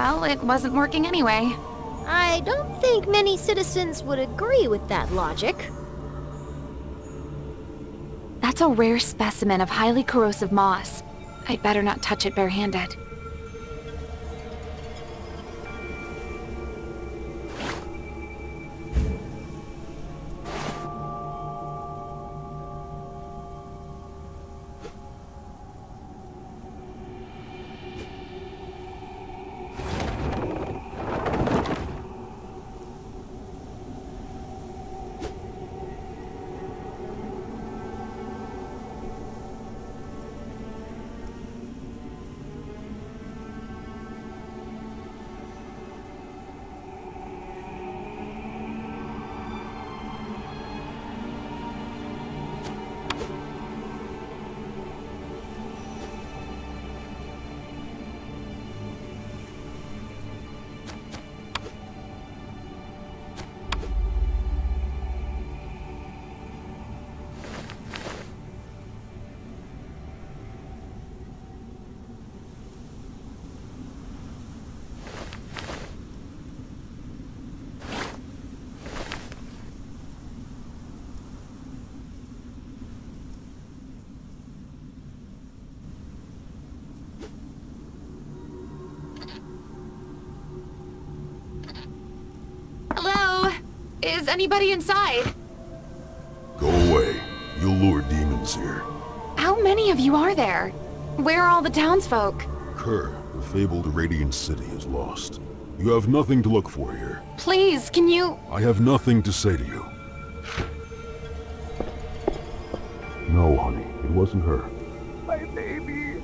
well, it wasn't working anyway. I don't think many citizens would agree with that logic. That's a rare specimen of highly corrosive moss. I'd better not touch it barehanded. Is anybody inside? Go away. You'll lure demons here. How many of you are there? Where are all the townsfolk? Kerr, the fabled Radiant City is lost. You have nothing to look for here. Please, can you... I have nothing to say to you. No, honey, it wasn't her. My baby.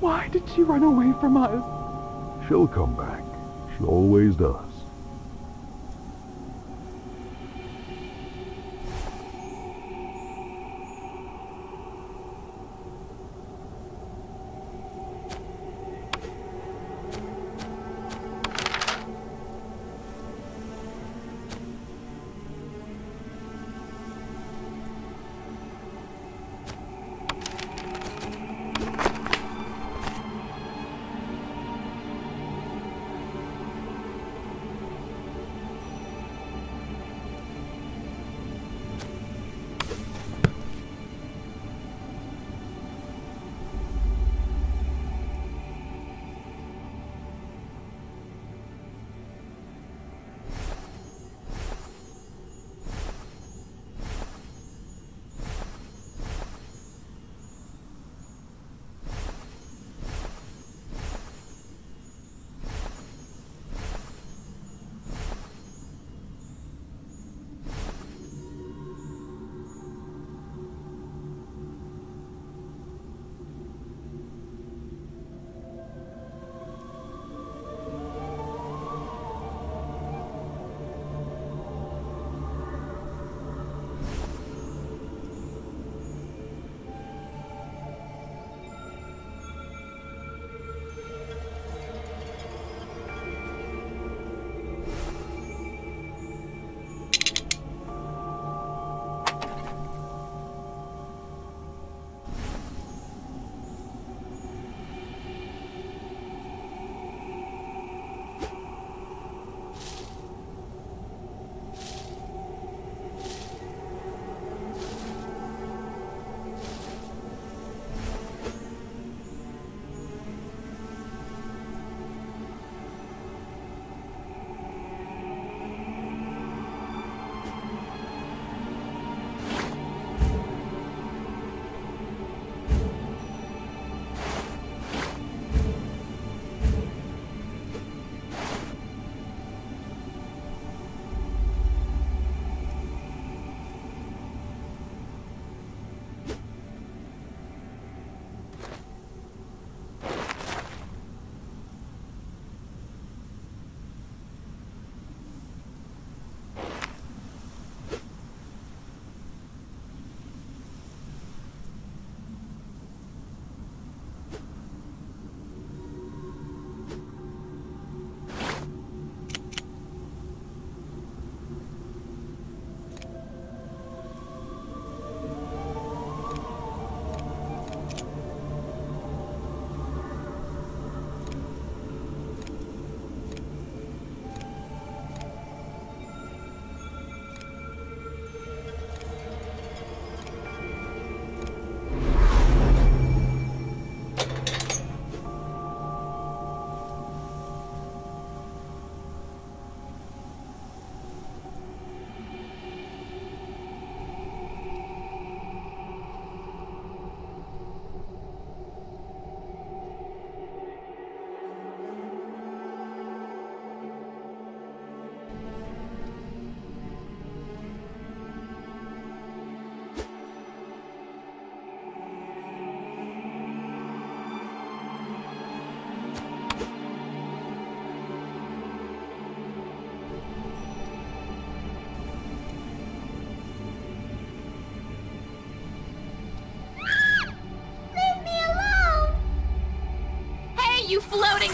Why did she run away from us? She'll come back. She always does.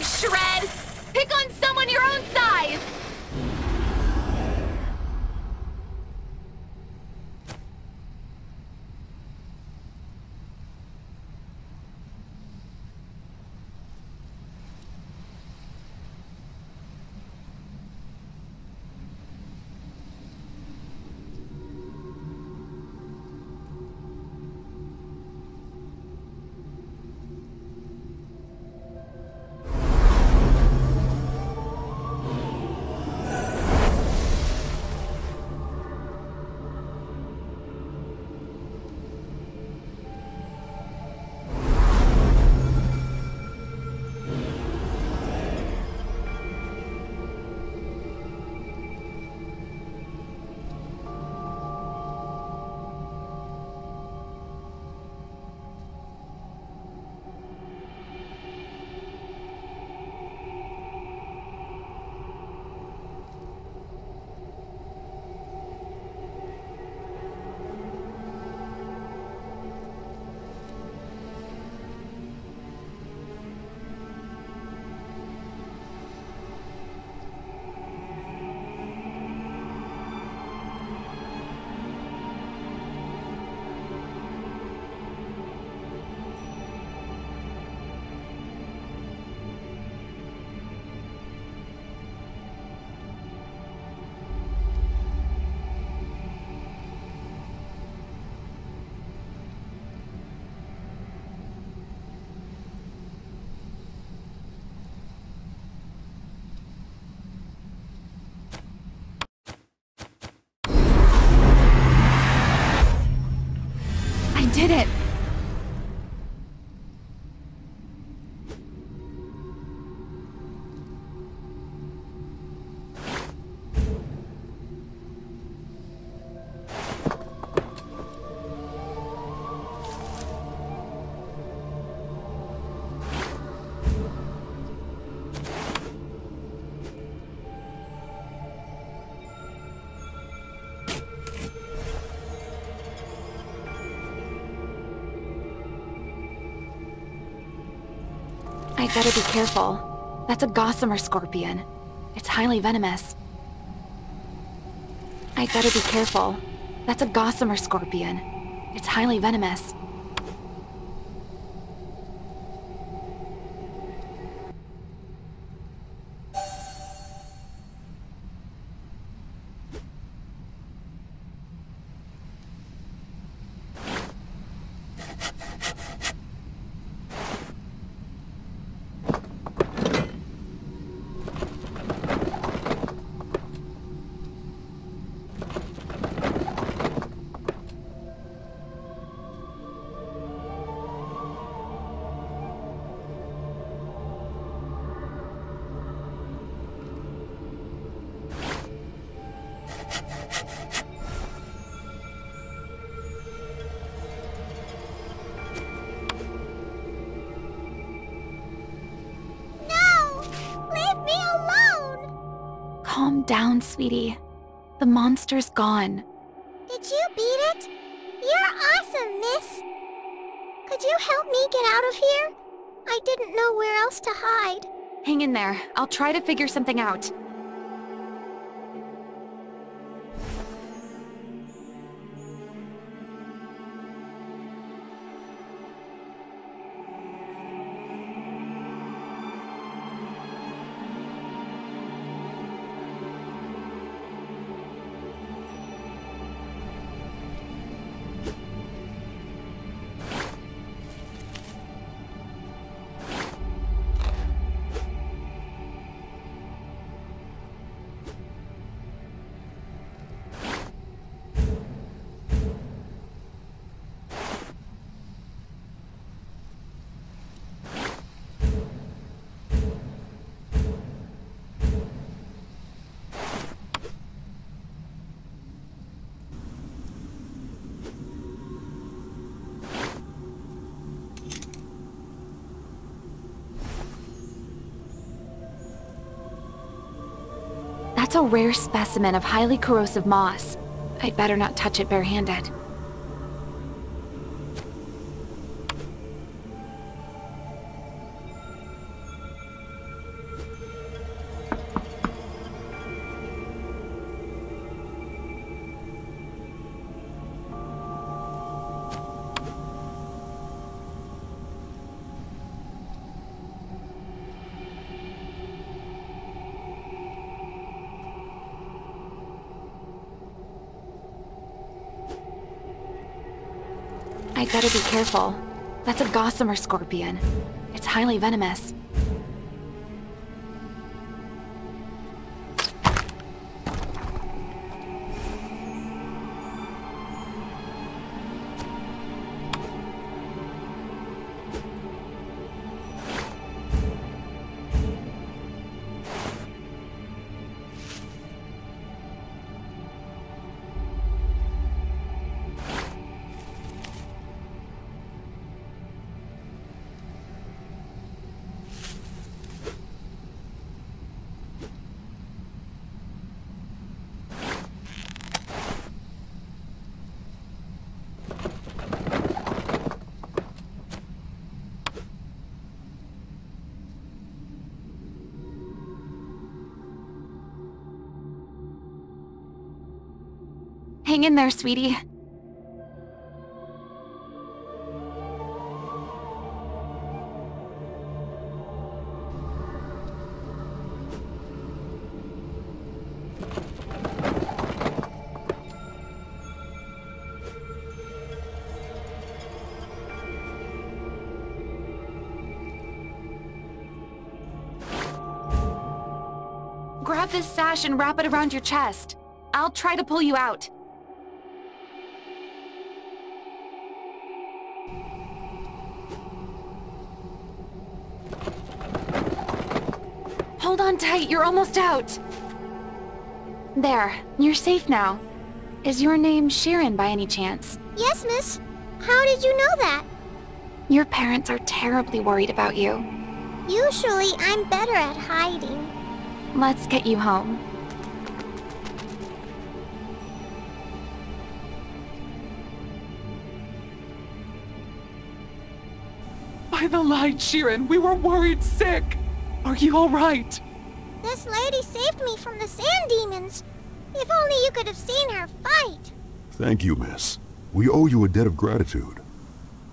Shred! Pick on better be careful. That's a gossamer scorpion. It's highly venomous. I better be careful. That's a gossamer scorpion. It's highly venomous. Down, sweetie. The monster's gone. Did you beat it? You're awesome, miss! Could you help me get out of here? I didn't know where else to hide. Hang in there. I'll try to figure something out. That's a rare specimen of highly corrosive moss. I'd better not touch it barehanded. I'd better be careful. That's a gossamer scorpion. It's highly venomous. Hang in there, sweetie. Grab this sash and wrap it around your chest. I'll try to pull you out. On tight, you're almost out. There, you're safe now. Is your name Sharon by any chance? Yes, miss. How did you know that? Your parents are terribly worried about you. Usually, I'm better at hiding. Let's get you home. By the light, Shirin, we were worried sick. Are you all right? This lady saved me from the sand demons. If only you could have seen her fight. Thank you, miss. We owe you a debt of gratitude.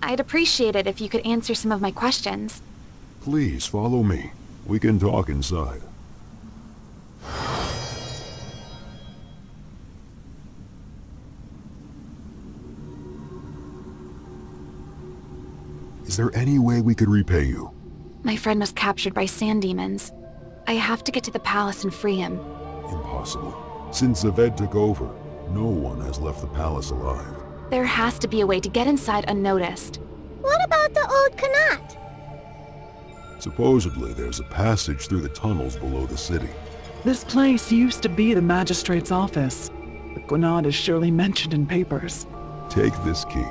I'd appreciate it if you could answer some of my questions. Please, follow me. We can talk inside. Is there any way we could repay you? My friend was captured by sand demons. I have to get to the palace and free him. Impossible. Since Zaved took over, no one has left the palace alive. There has to be a way to get inside unnoticed. What about the old Qanat? Supposedly, there's a passage through the tunnels below the city. This place used to be the magistrate's office. The Qanat is surely mentioned in papers. Take this key.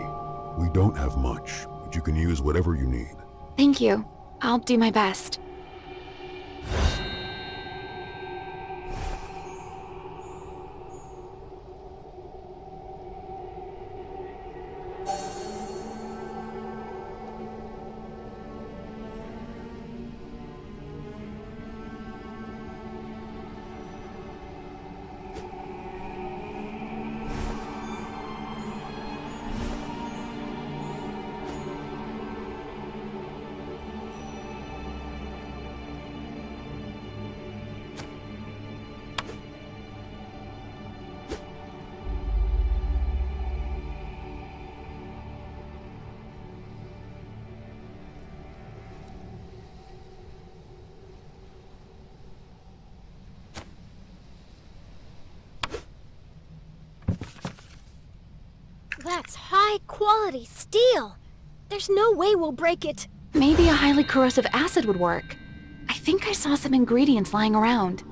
We don't have much, but you can use whatever you need. Thank you. I'll do my best. That's high quality steel. There's no way we'll break it. Maybe a highly corrosive acid would work. I think I saw some ingredients lying around.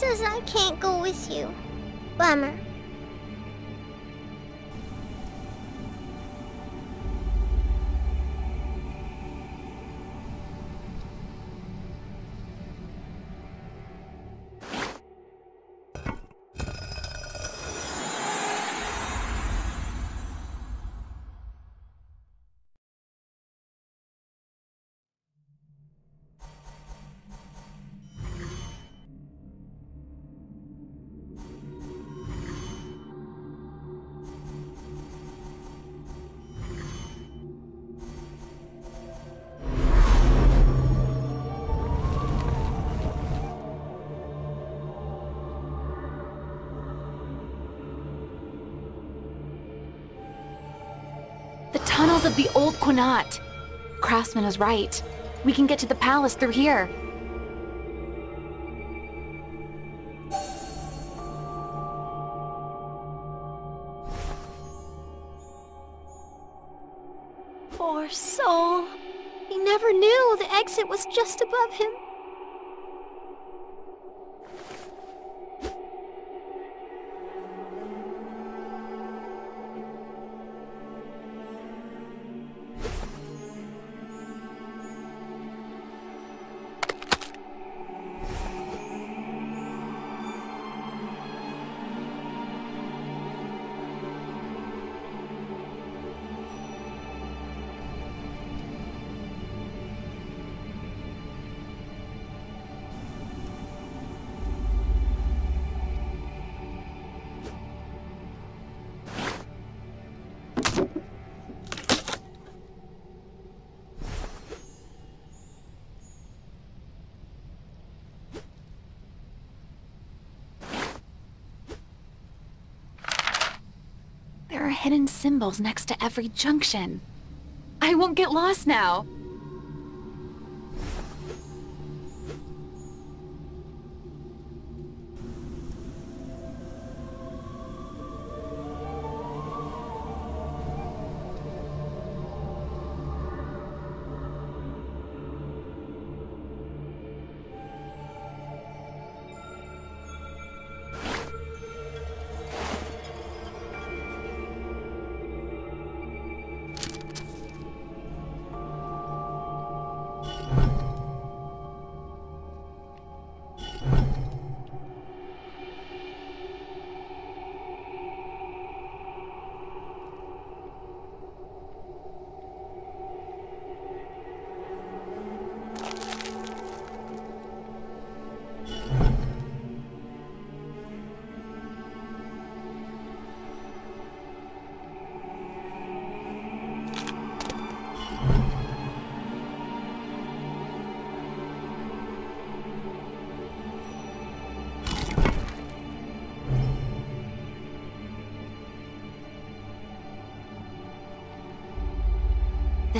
Says I can't go with you. Bummer. Of the old Qanat. Craftsman is right. We can get to the palace through here. Poor soul. He never knew the exit was just above him. Are hidden symbols next to every junction. I won't get lost now.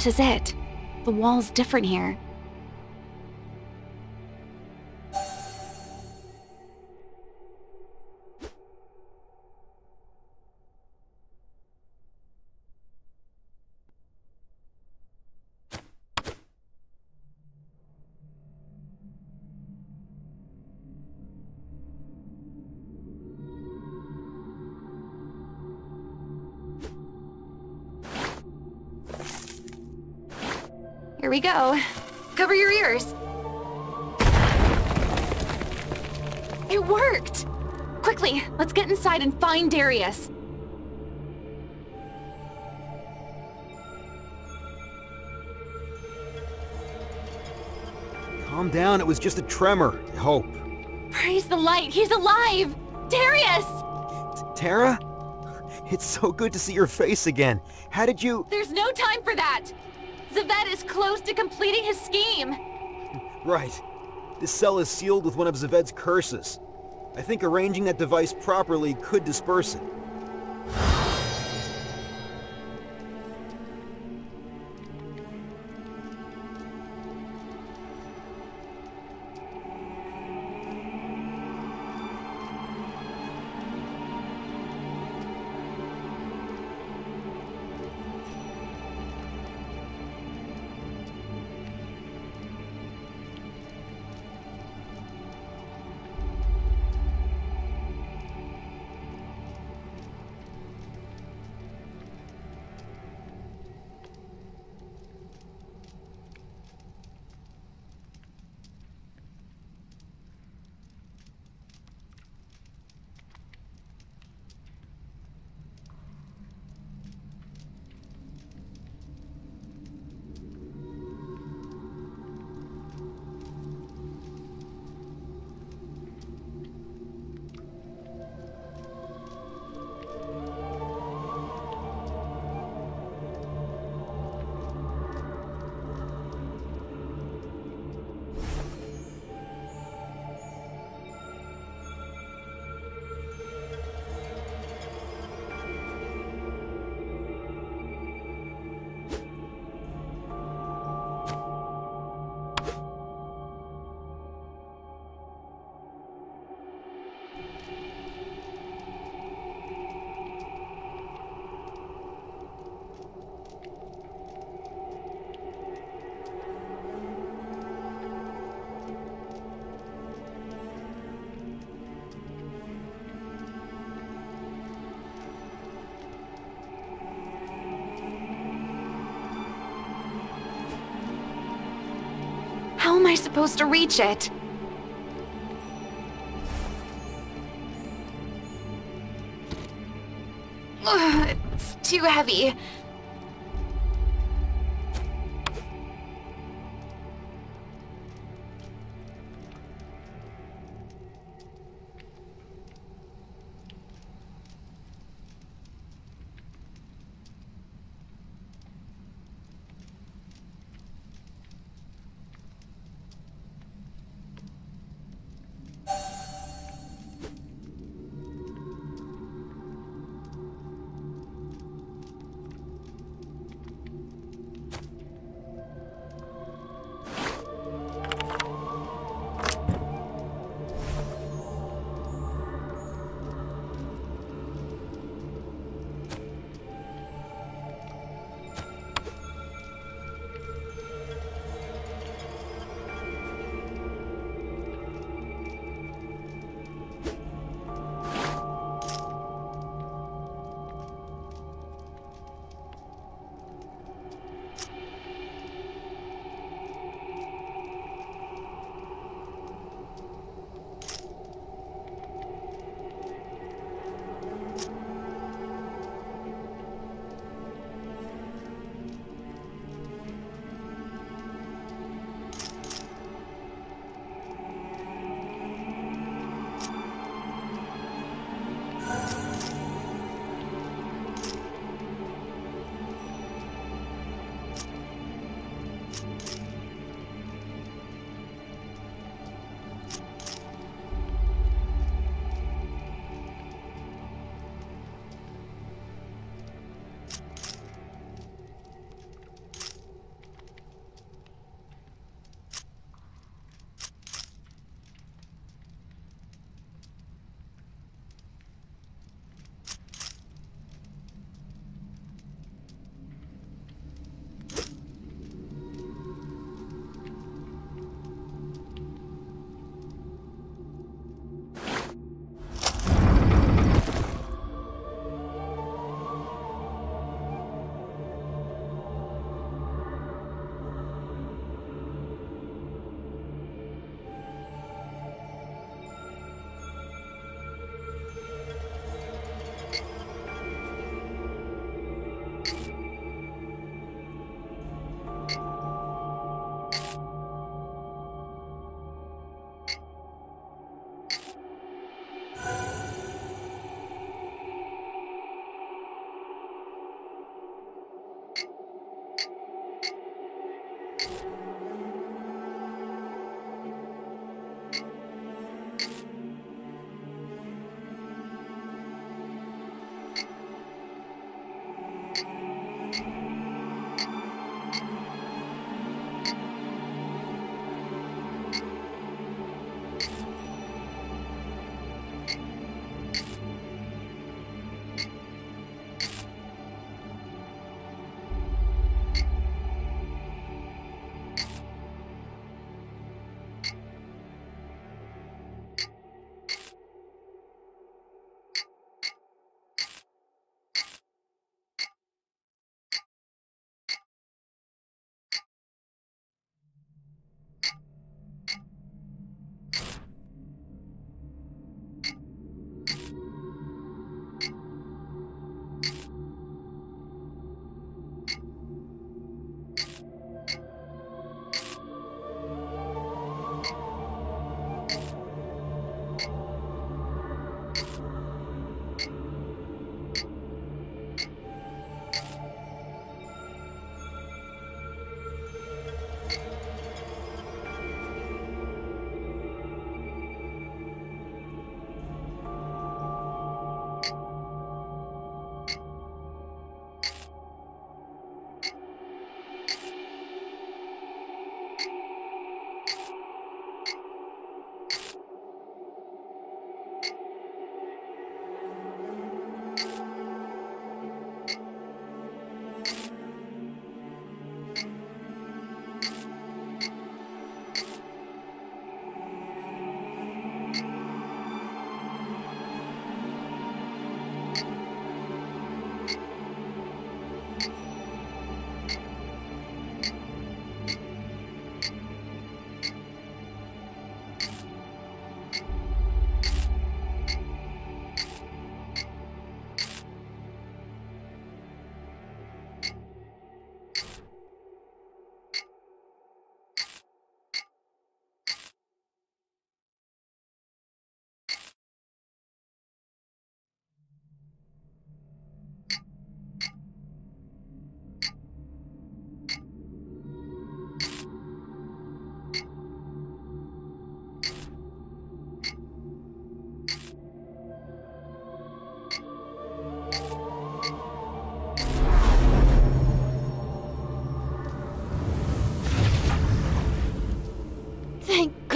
This is it. The wall's different here. We go. Cover your ears. It worked! Quickly, let's get inside and find Darius. Calm down, it was just a tremor. I hope. Praise the light, he's alive! Darius! Tara? It's so good to see your face again. How did you... There's no time for that! Zaved is close to completing his scheme. Right. This cell is sealed with one of Zaved's curses. I think arranging that device properly could disperse it. I supposed to reach it? Ugh, it's too heavy.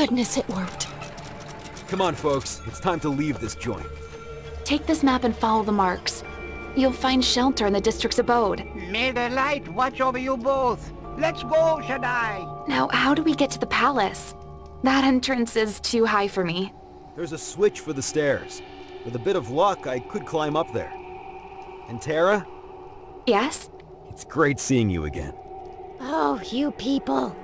Goodness it worked. Come on, folks. It's time to leave this joint. Take this map and follow the marks. You'll find shelter in the district's abode. May the light watch over you both. Let's go, Shaddai. Now, how do we get to the palace? That entrance is too high for me. There's a switch for the stairs. With a bit of luck, I could climb up there. And Tara, Yes? it's great seeing you again. Oh, you people.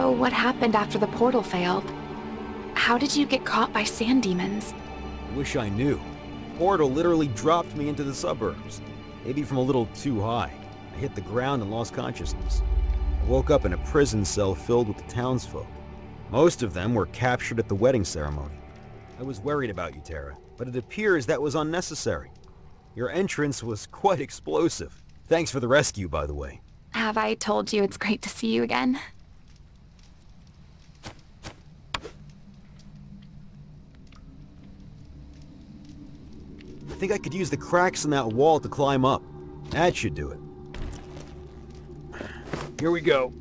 So what happened after the portal failed? How did you get caught by sand demons? I wish I knew. Portal literally dropped me into the suburbs. Maybe from a little too high. I hit the ground and lost consciousness. I woke up in a prison cell filled with the townsfolk. Most of them were captured at the wedding ceremony. I was worried about you, Tara, but it appears that was unnecessary. Your entrance was quite explosive. Thanks for the rescue, by the way. Have I told you it's great to see you again? Think I could use the cracks in that wall to climb up. That should do it. Here we go.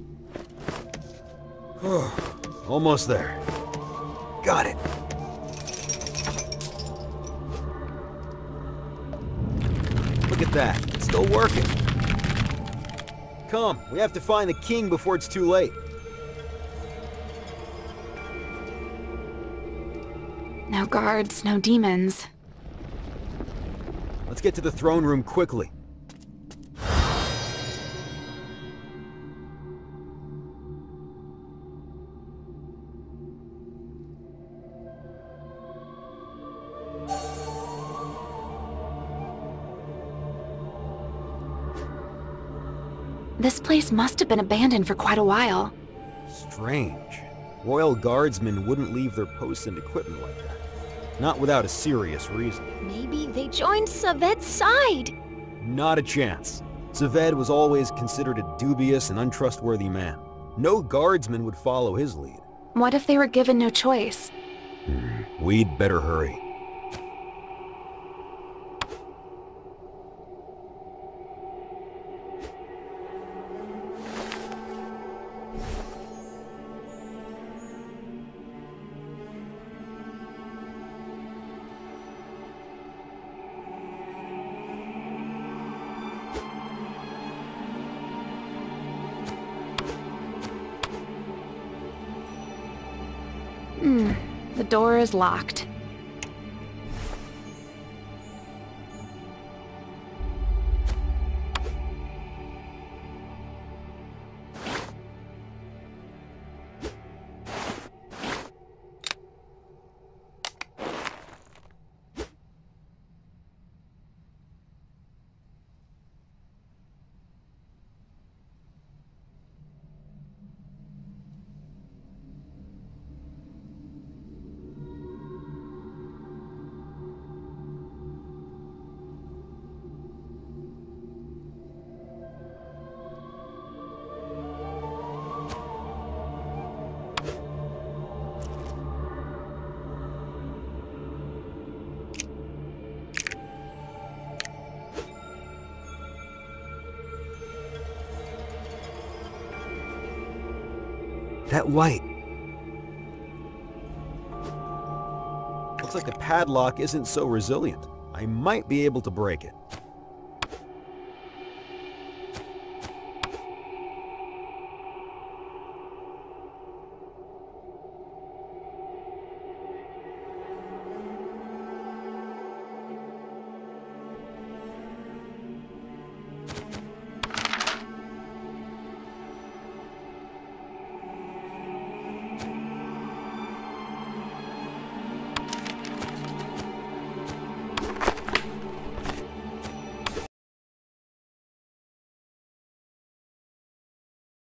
Almost there. Got it. Look at that. It's still working. Come, we have to find the king before it's too late. No guards, no demons. Let's get to the throne room quickly. This place must have been abandoned for quite a while. Strange. Royal guardsmen wouldn't leave their posts and equipment like that. Not without a serious reason. Maybe they joined Zaved's side. Not a chance. Zaved was always considered a dubious and untrustworthy man. No guardsman would follow his lead. What if they were given no choice? Hmm, we'd better hurry. Door is locked. That light. Looks like the padlock isn't so resilient. I might be able to break it.